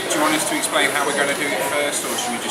do, do you want us to explain how we're going to do it first, or should we just